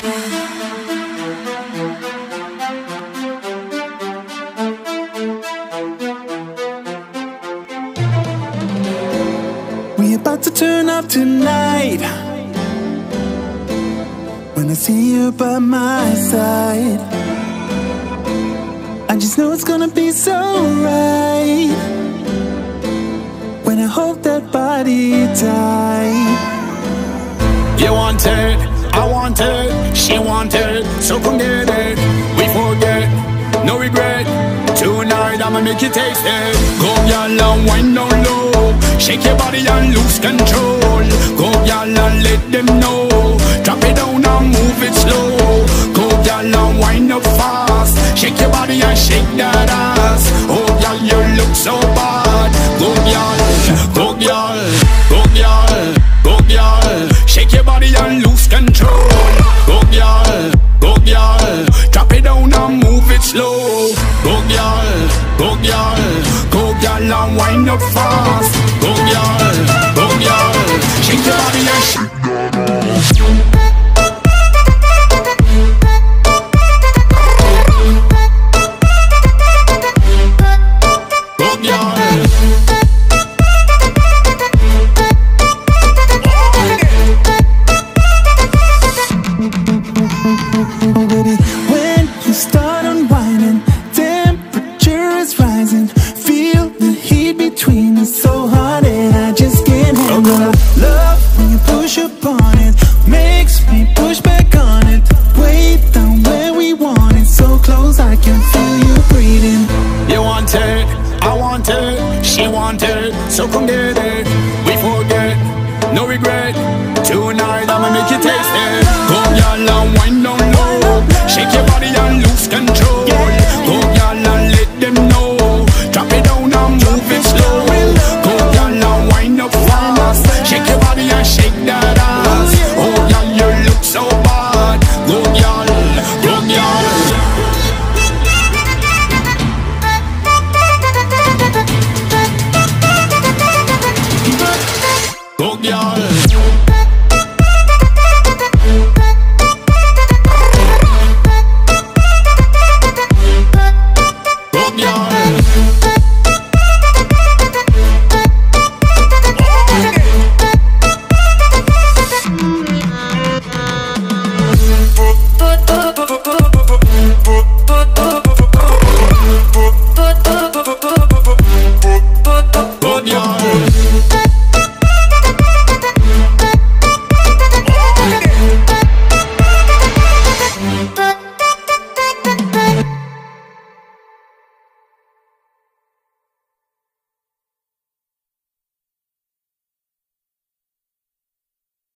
We about to turn up tonight. When I see you by my side, I just know it's gonna be so right. When I hold that body tight. You want it, I want it, she want it, so come get it. We forget, no regret. Tonight I'ma make you taste it. Go gyal and wine down low, shake your body and lose control. Go gyal and let them know. Go girl, go girl and wind up fast. So come get it. We forget, no regret. Tonight I'ma make it.